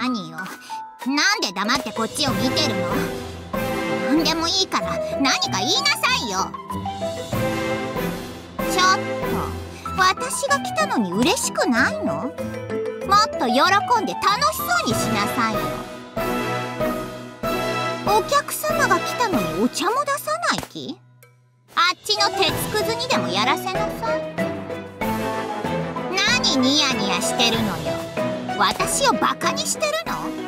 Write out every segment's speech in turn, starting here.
何よ。なんで黙ってこっちを見てるの？何でもいいから何か言いなさいよ。ちょっと私が来たのに嬉しくないの？もっと喜んで楽しそうにしなさいよ。お客様が来たのにお茶も出さない気？あっちの鉄くずにでもやらせなさい。何ニヤニヤしてるのよ。私をバカにしてるの？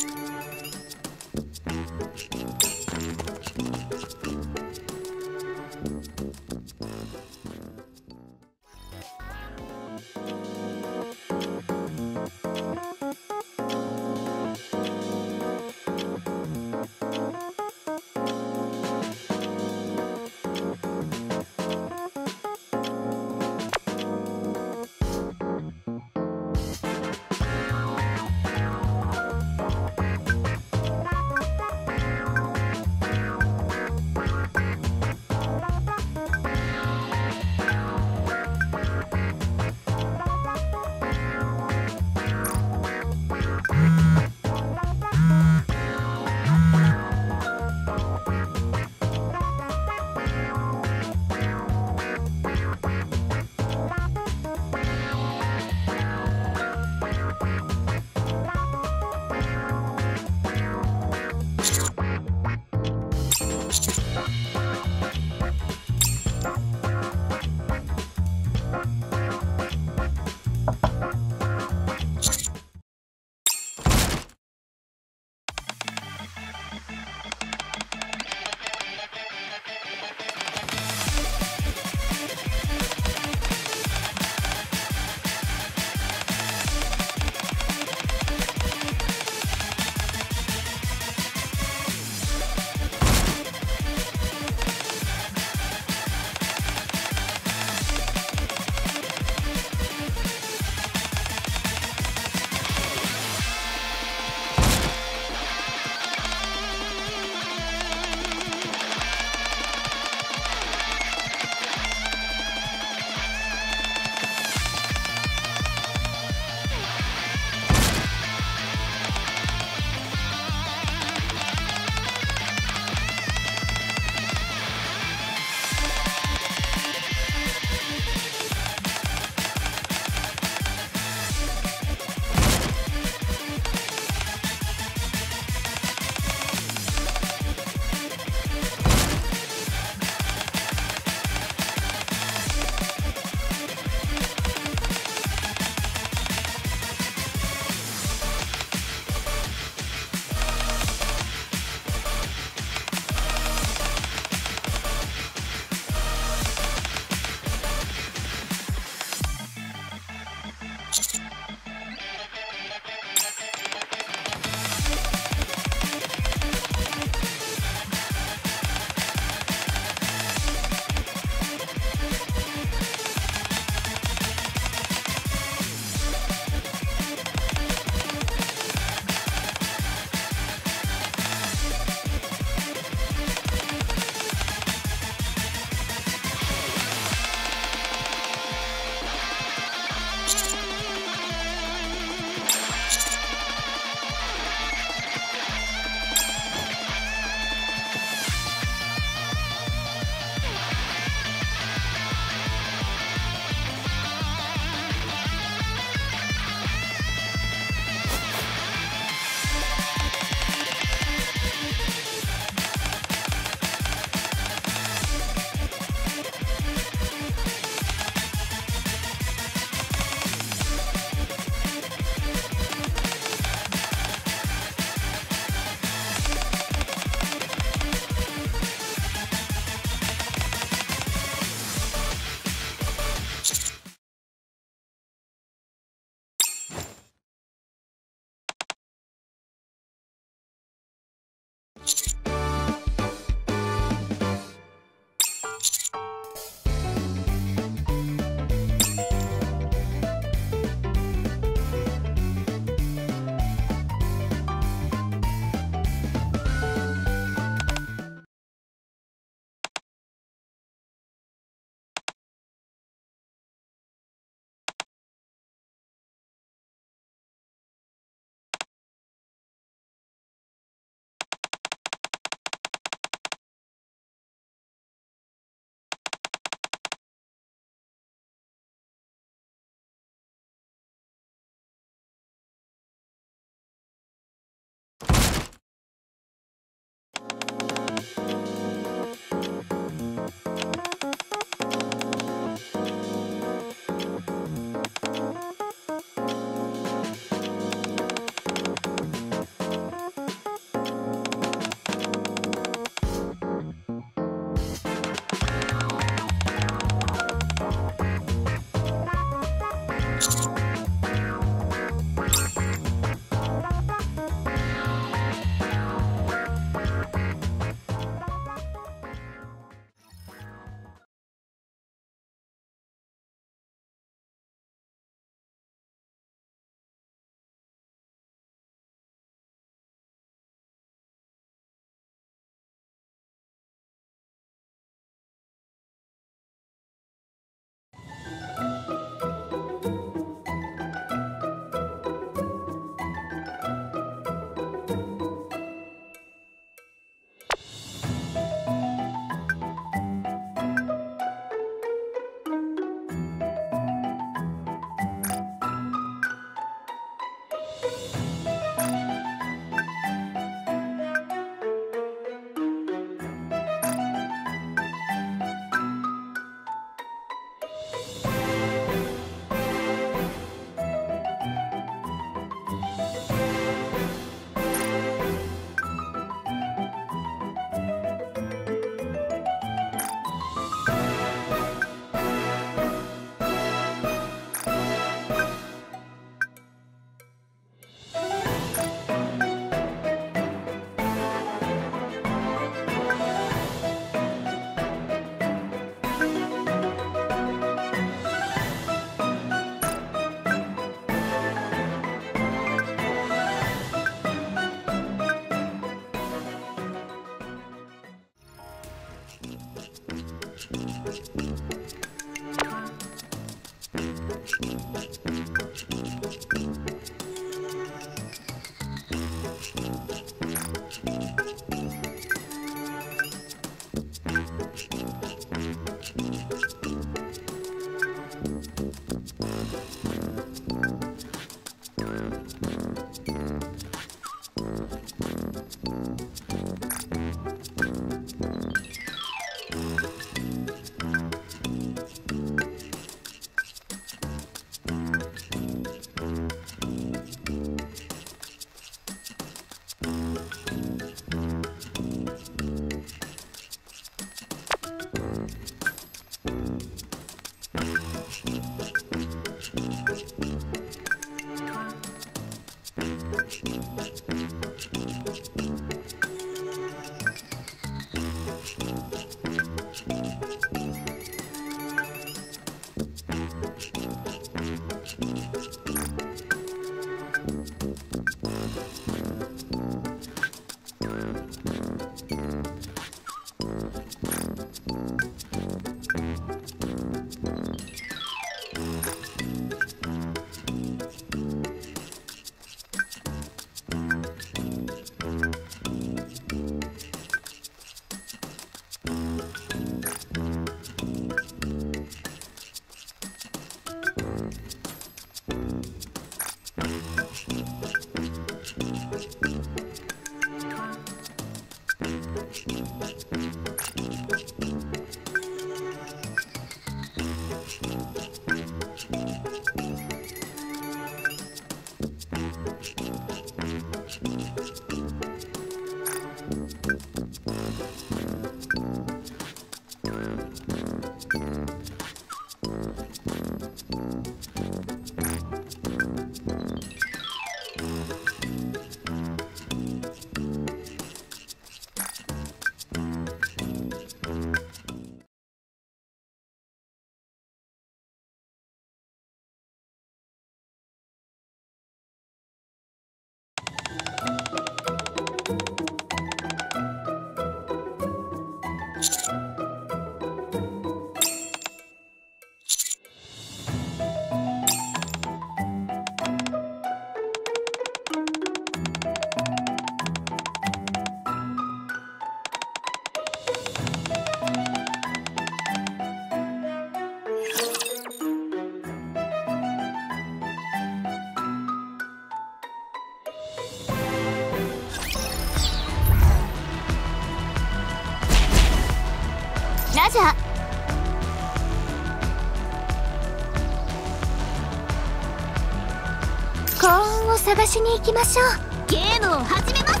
探しに行きましょう。ゲームを始めます。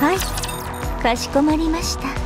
はい。かしこまりました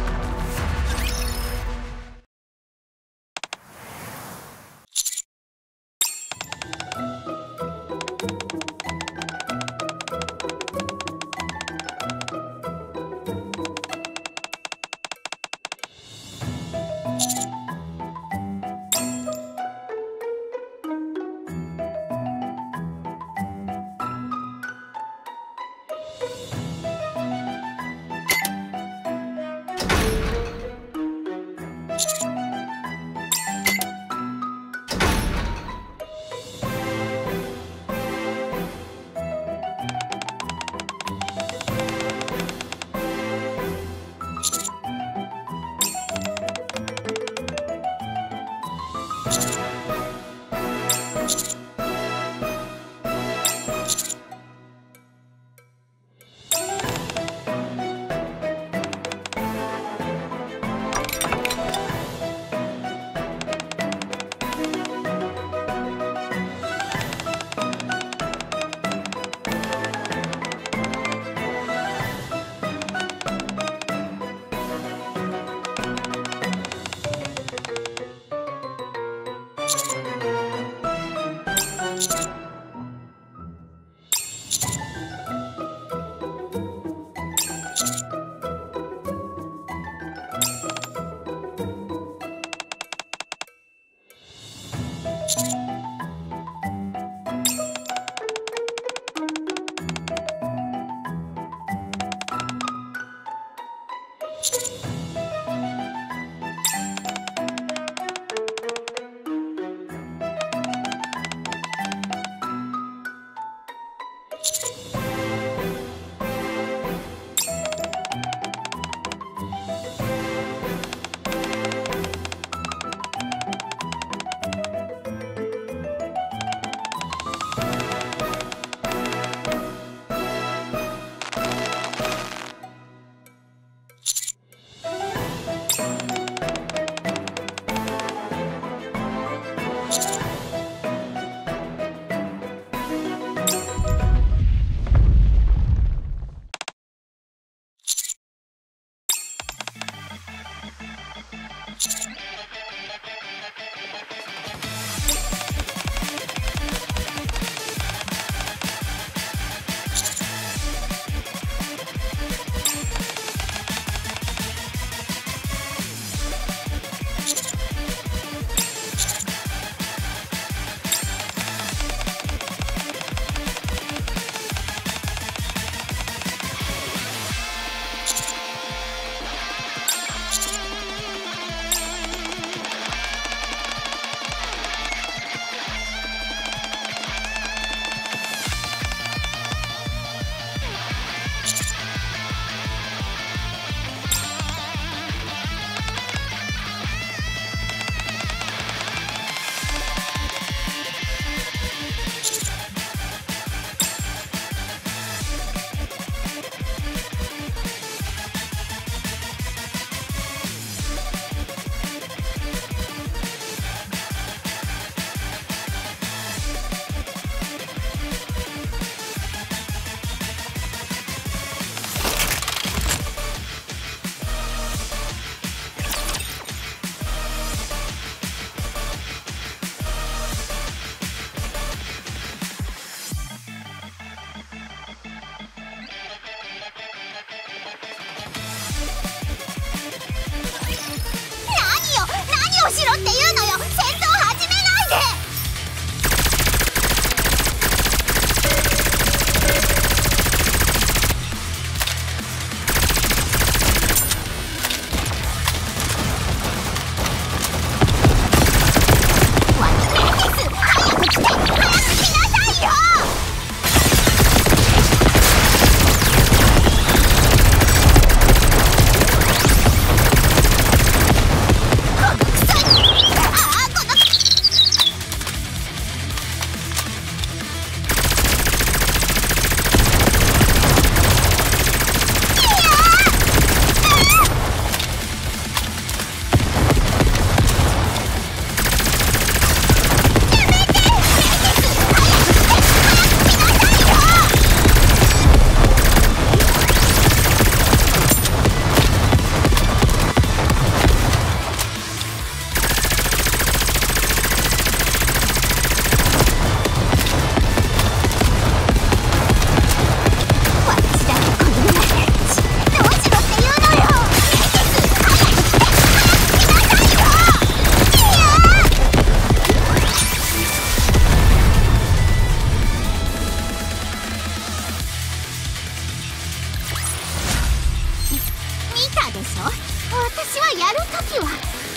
たでしょ？私はやるときは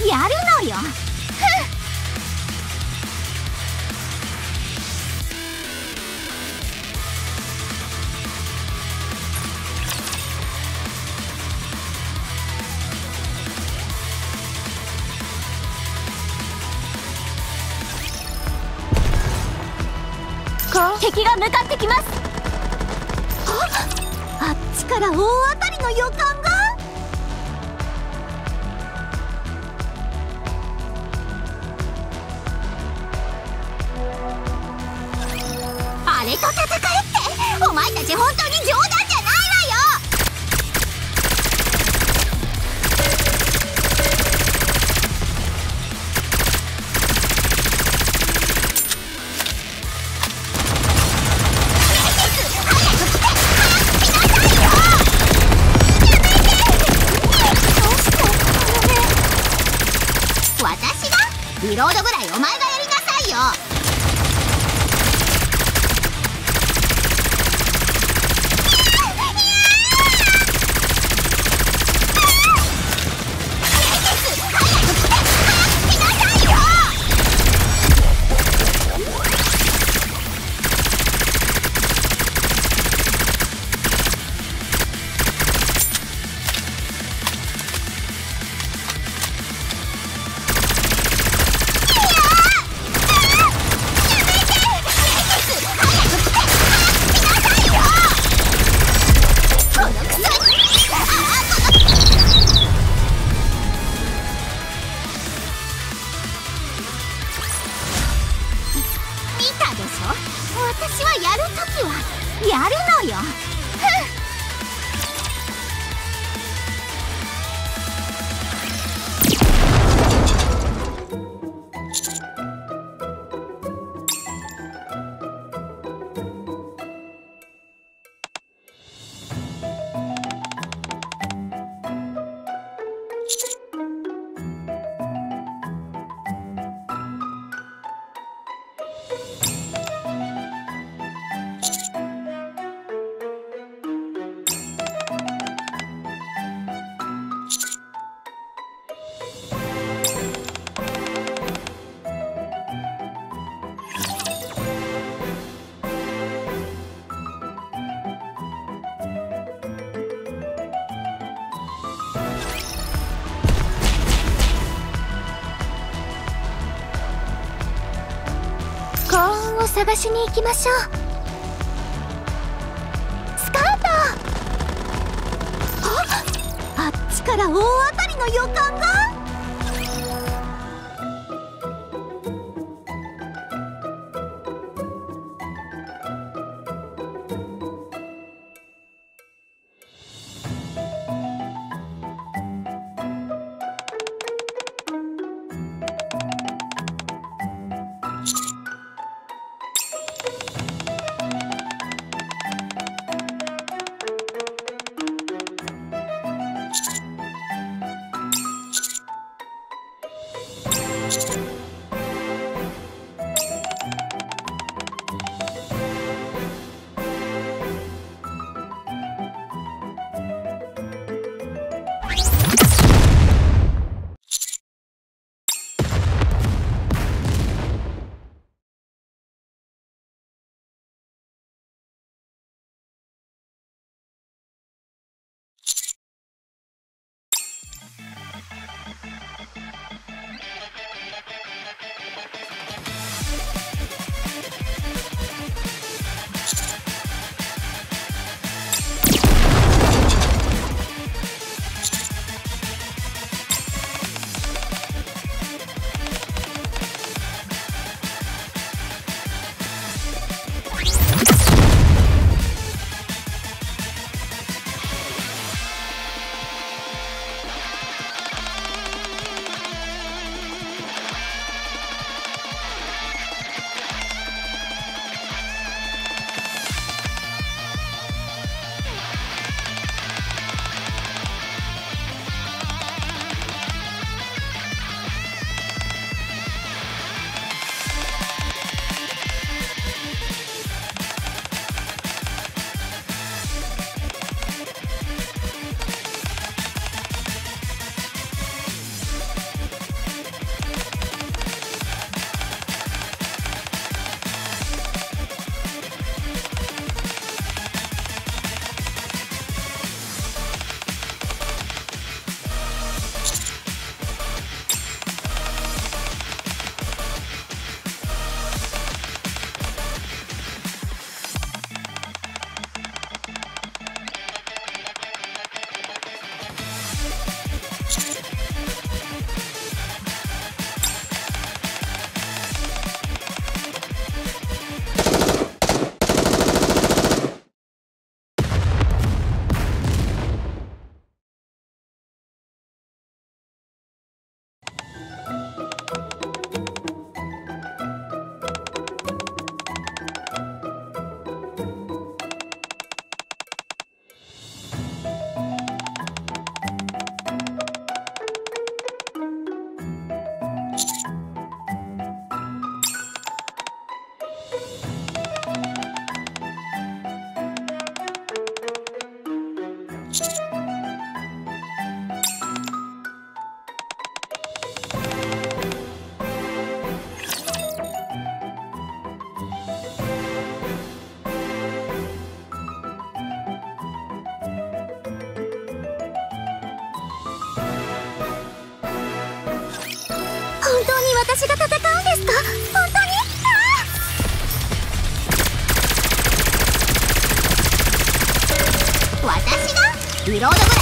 やるのよ。敵が向かってきます。あっちから大当たりの予感探しに行きましょう。スカート！あっちから大当たりの予感が。私が戦うんですか？本当に？私が？ブロード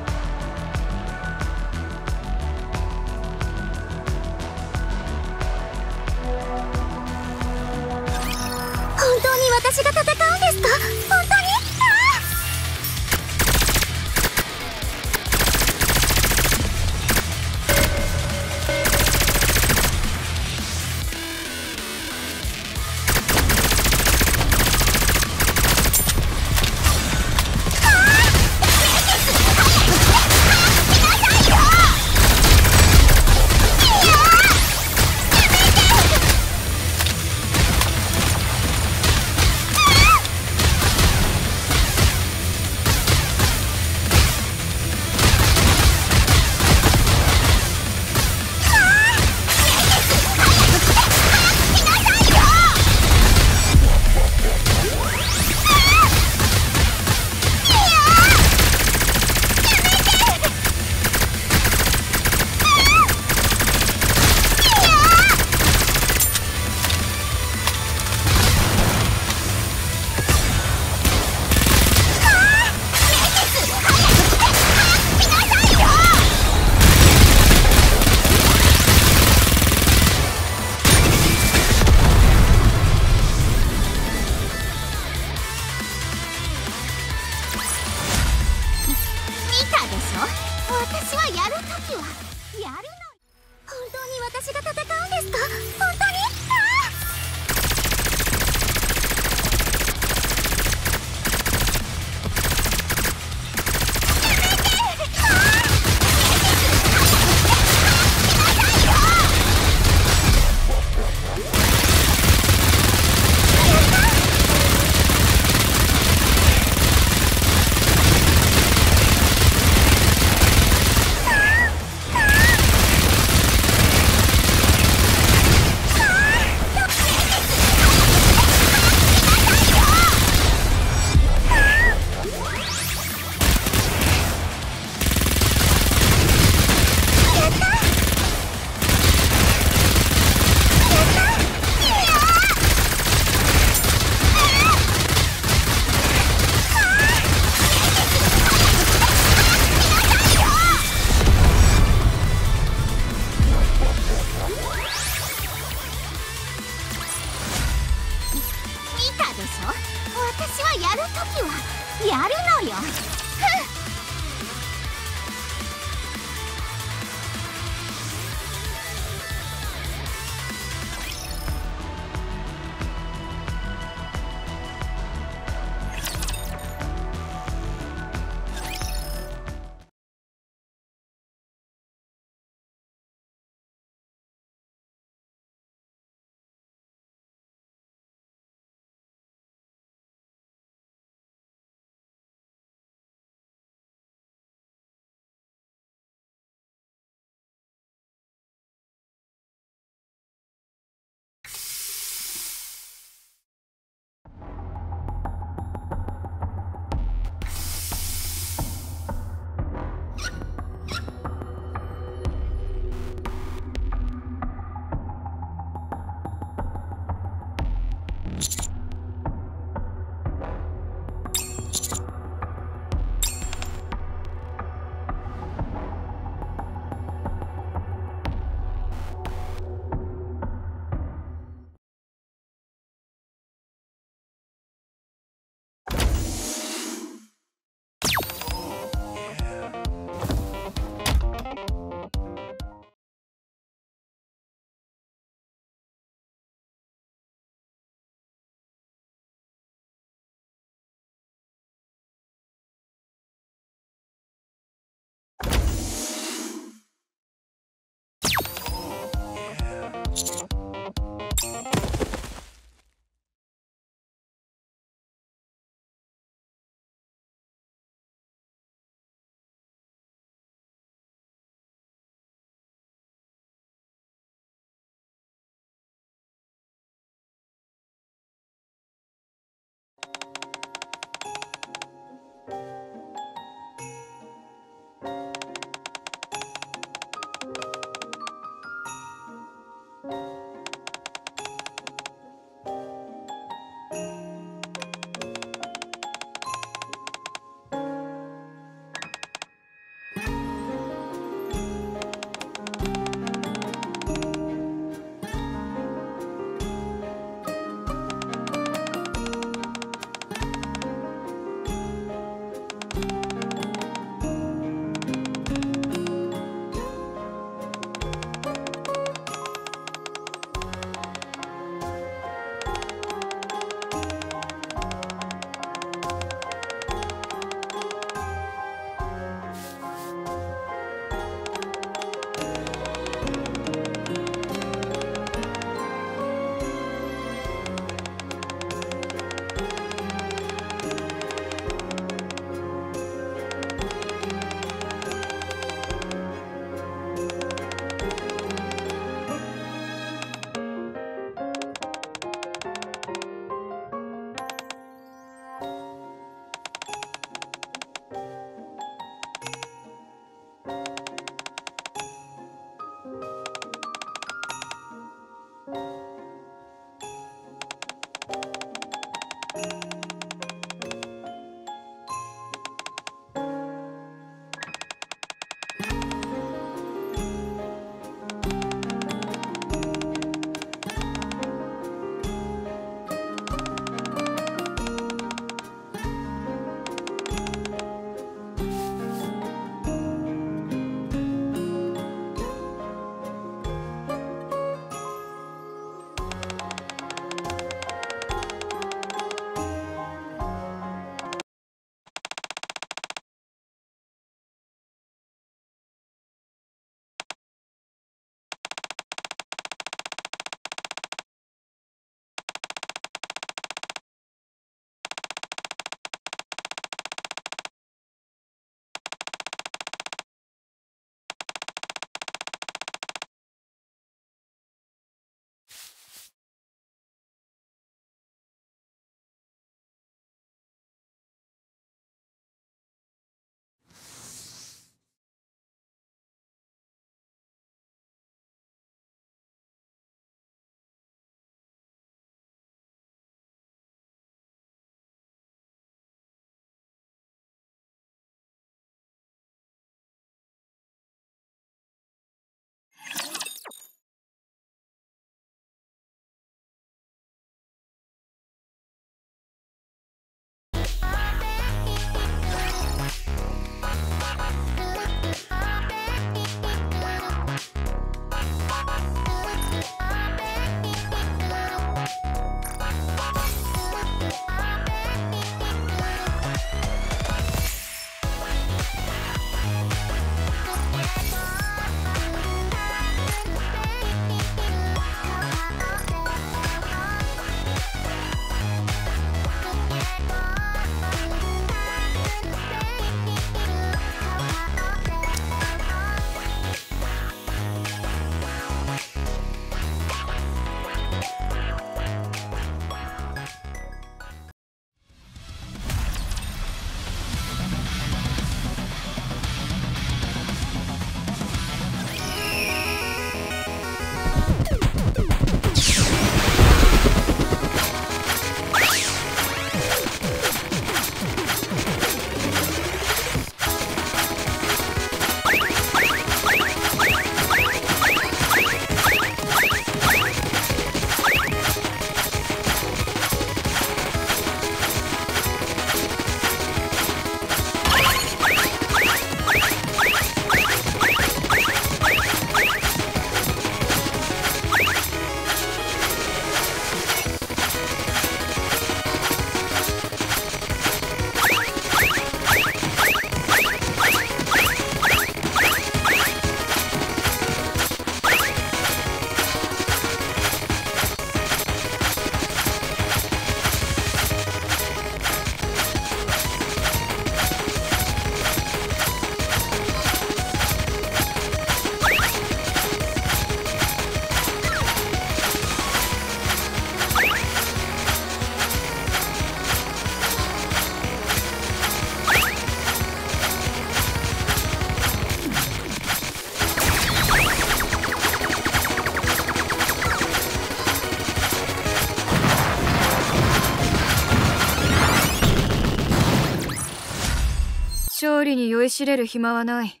酔いしれる暇はない。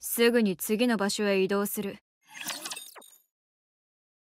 すぐに次の場所へ移動する。